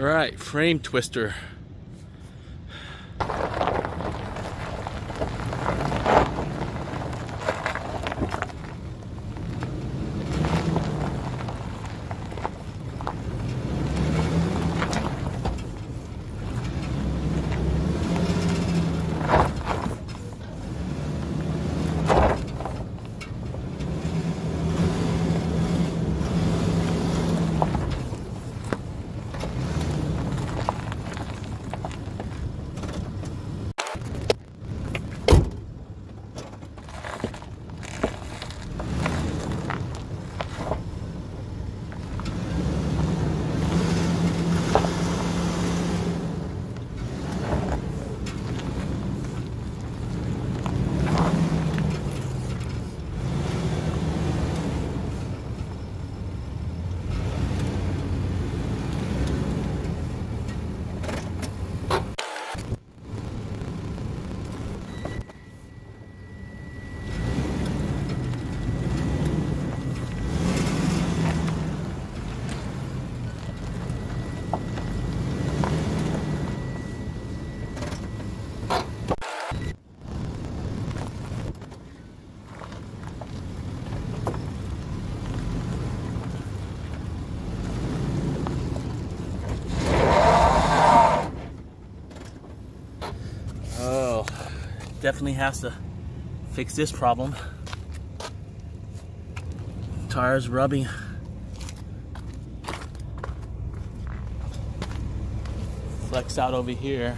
All right, frame twister. Definitely has to fix this problem. Tires rubbing. Flex out over here.